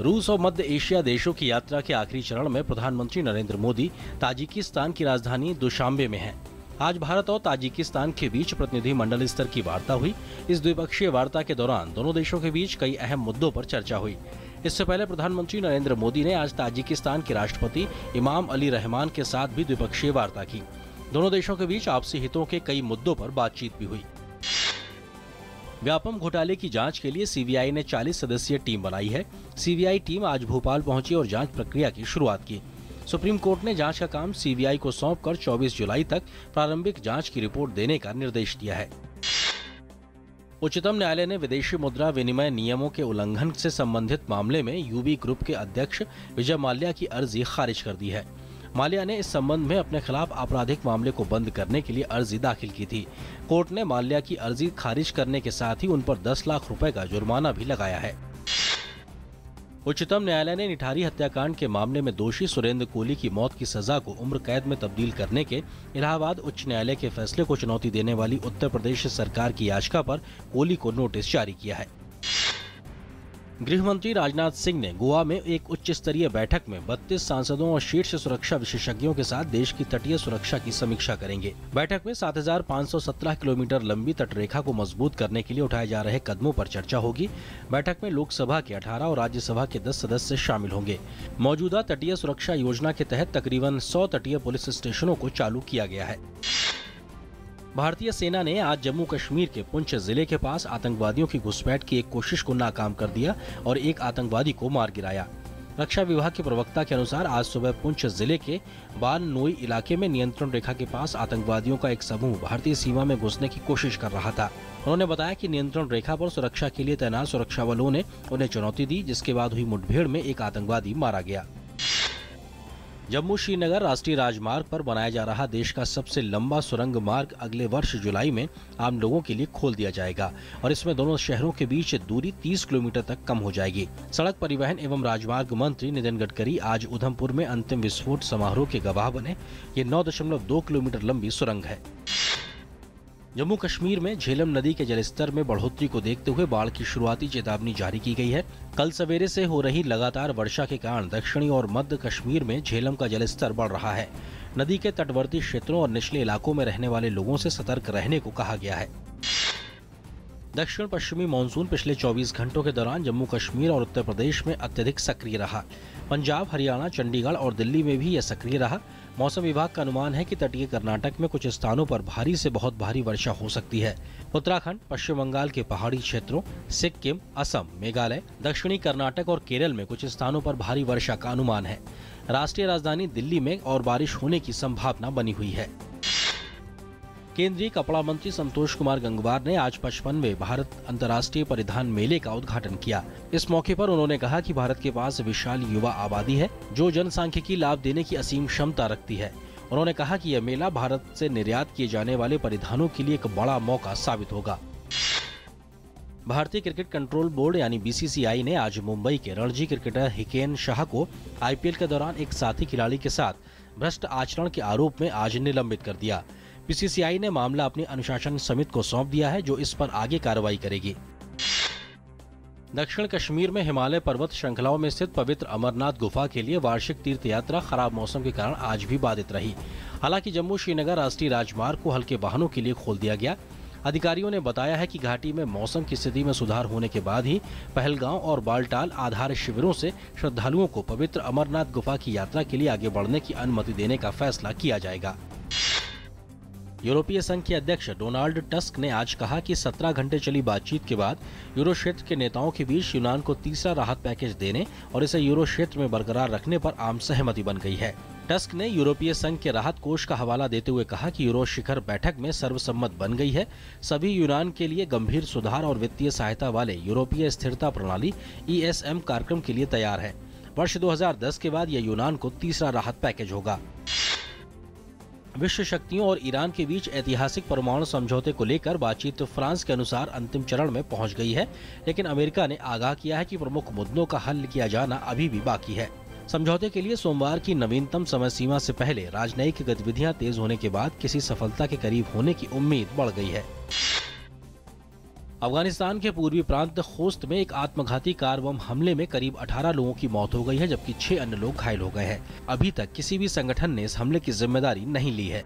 रूस और मध्य एशिया देशों की यात्रा के आखिरी चरण में प्रधानमंत्री नरेंद्र मोदी ताजिकिस्तान की राजधानी दुशांबे में हैं। आज भारत और ताजिकिस्तान के बीच प्रतिनिधि मंडल स्तर की वार्ता हुई। इस द्विपक्षीय वार्ता के दौरान दोनों देशों के बीच कई अहम मुद्दों पर चर्चा हुई। इससे पहले प्रधानमंत्री नरेंद्र मोदी ने आज ताजिकिस्तान के राष्ट्रपति इमाम अली रहमान के साथ भी द्विपक्षीय वार्ता की। दोनों देशों के बीच आपसी हितों के कई मुद्दों पर बातचीत भी हुई। व्यापम घोटाले की जाँच के लिए सीबीआई ने 40 सदस्यीय टीम बनाई है। सीबीआई टीम आज भोपाल पहुँची और जाँच प्रक्रिया की शुरुआत की। सुप्रीम कोर्ट ने जाँच का काम सीबीआई को सौंपकर 24 जुलाई तक प्रारंभिक जाँच की रिपोर्ट देने का निर्देश दिया है। उच्चतम न्यायालय ने विदेशी मुद्रा विनिमय नियमों के उल्लंघन से संबंधित मामले में यूबी ग्रुप के अध्यक्ष विजय माल्या की अर्जी खारिज कर दी है। माल्या ने इस संबंध में अपने खिलाफ आपराधिक मामले को बंद करने के लिए अर्जी दाखिल की थी। कोर्ट ने माल्या की अर्जी खारिज करने के साथ ही उन पर 10 लाख रुपए का जुर्माना भी लगाया है। उच्चतम न्यायालय ने निठारी हत्याकांड के मामले में दोषी सुरेंद्र कोहली की मौत की सजा को उम्र कैद में तब्दील करने के इलाहाबाद उच्च न्यायालय के फैसले को चुनौती देने वाली उत्तर प्रदेश सरकार की याचिका पर कोहली को नोटिस जारी किया है। गृह मंत्री राजनाथ सिंह ने गोवा में एक उच्च स्तरीय बैठक में 32 सांसदों और शीर्ष सुरक्षा विशेषज्ञों के साथ देश की तटीय सुरक्षा की समीक्षा करेंगे। बैठक में 7,517 किलोमीटर लंबी तटरेखा को मज़बूत करने के लिए उठाए जा रहे कदमों पर चर्चा होगी। बैठक में लोकसभा के 18 और राज्यसभा के 10 सदस्य शामिल होंगे। मौजूदा तटीय सुरक्षा योजना के तहत तकरीबन सौ तटीय पुलिस स्टेशनों को चालू किया गया है। भारतीय सेना ने आज जम्मू कश्मीर के पुंछ ज़िले के पास आतंकवादियों की घुसपैठ की एक कोशिश को नाकाम कर दिया और एक आतंकवादी को मार गिराया। रक्षा विभाग के प्रवक्ता के अनुसार, आज सुबह पुंछ ज़िले के बान नोई इलाके में नियंत्रण रेखा के पास आतंकवादियों का एक समूह भारतीय सीमा में घुसने की कोशिश कर रहा था। उन्होंने बताया कि नियंत्रण रेखा पर सुरक्षा के लिए तैनात सुरक्षा बलों ने उन्हें चुनौती दी, जिसके बाद हुई मुठभेड़ में एक आतंकवादी मारा गया। जम्मू श्रीनगर राष्ट्रीय राजमार्ग पर बनाया जा रहा देश का सबसे लंबा सुरंग मार्ग अगले वर्ष जुलाई में आम लोगों के लिए खोल दिया जाएगा और इसमें दोनों शहरों के बीच दूरी 30 किलोमीटर तक कम हो जाएगी। सड़क परिवहन एवं राजमार्ग मंत्री नितिन गडकरी आज उधमपुर में अंतिम विस्फोट समारोह के गवाह बने। ये नौ किलोमीटर लंबी सुरंग है। जम्मू कश्मीर में झेलम नदी के जलस्तर में बढ़ोतरी को देखते हुए बाढ़ की शुरुआती चेतावनी जारी की गई है। कल सवेरे से हो रही लगातार वर्षा के कारण दक्षिणी और मध्य कश्मीर में झेलम का जलस्तर बढ़ रहा है। नदी के तटवर्ती क्षेत्रों और निचले इलाकों में रहने वाले लोगों से सतर्क रहने को कहा गया है। दक्षिण पश्चिमी मानसून पिछले 24 घंटों के दौरान जम्मू कश्मीर और उत्तर प्रदेश में अत्यधिक सक्रिय रहा। पंजाब, हरियाणा, चंडीगढ़ और दिल्ली में भी यह सक्रिय रहा। मौसम विभाग का अनुमान है कि तटीय कर्नाटक में कुछ स्थानों पर भारी से बहुत भारी वर्षा हो सकती है। उत्तराखंड, पश्चिम बंगाल के पहाड़ी क्षेत्रों, सिक्किम, असम, मेघालय, दक्षिणी कर्नाटक और केरल में कुछ स्थानों पर भारी वर्षा का अनुमान है। राष्ट्रीय राजधानी दिल्ली में और बारिश होने की संभावना बनी हुई है। केंद्रीय कपड़ा मंत्री संतोष कुमार गंगवार ने आज पचपनवे भारत अंतर्राष्ट्रीय परिधान मेले का उद्घाटन किया। इस मौके पर उन्होंने कहा कि भारत के पास विशाल युवा आबादी है, जो जनसांख्यिकी लाभ देने की असीम क्षमता रखती है। उन्होंने कहा कि यह मेला भारत से निर्यात किए जाने वाले परिधानों के लिए एक बड़ा मौका साबित होगा। भारतीय क्रिकेट कंट्रोल बोर्ड यानी बीसीसीआई ने आज मुंबई के रणजी क्रिकेटर हिकेन शाह को आईपीएल के दौरान एक साथी खिलाड़ी के साथ भ्रष्ट आचरण के आरोप में आज निलंबित कर दिया। बीसीसीआई ने मामला अपनी अनुशासन समिति को सौंप दिया है, जो इस पर आगे कार्रवाई करेगी। दक्षिण कश्मीर में हिमालय पर्वत श्रृंखलाओं में स्थित पवित्र अमरनाथ गुफा के लिए वार्षिक तीर्थ यात्रा खराब मौसम के कारण आज भी बाधित रही। हालाँकि जम्मू श्रीनगर राष्ट्रीय राजमार्ग को हल्के वाहनों के लिए खोल दिया गया। अधिकारियों ने बताया है कि घाटी में मौसम की स्थिति में सुधार होने के बाद ही पहलगांव और बालटाल आधार शिविरों से श्रद्धालुओं को पवित्र अमरनाथ गुफा की यात्रा के लिए आगे बढ़ने की अनुमति देने का फैसला किया जाएगा। यूरोपीय संघ के अध्यक्ष डोनाल्ड टस्क ने आज कहा कि 17 घंटे चली बातचीत के बाद यूरो क्षेत्र के नेताओं के बीच यूनान को तीसरा राहत पैकेज देने और इसे यूरो क्षेत्र में बरकरार रखने पर आम सहमति बन गई है। टस्क ने यूरोपीय संघ के राहत कोष का हवाला देते हुए कहा कि यूरो शिखर बैठक में सर्वसम्मत बन गई है। सभी यूनान के लिए गंभीर सुधार और वित्तीय सहायता वाले यूरोपीय स्थिरता प्रणाली ईएसएम कार्यक्रम के लिए तैयार है। वर्ष 2010 के बाद यह यूनान को तीसरा राहत पैकेज होगा। विश्व शक्तियों और ईरान के बीच ऐतिहासिक परमाणु समझौते को लेकर बातचीत फ्रांस के अनुसार अंतिम चरण में पहुँच गई है, लेकिन अमेरिका ने आगाह किया है कि प्रमुख मुद्दों का हल किया जाना अभी भी बाकी है। समझौते के लिए सोमवार की नवीनतम समय सीमा से पहले राजनयिक गतिविधियाँ तेज होने के बाद किसी सफलता के करीब होने की उम्मीद बढ़ गई है। अफ़गानिस्तान के पूर्वी प्रांत खोस्त में एक आत्मघाती कार बम हमले में करीब 18 लोगों की मौत हो गई है, जबकि छह अन्य लोग घायल हो गए हैं। अभी तक किसी भी संगठन ने इस हमले की ज़िम्मेदारी नहीं ली है।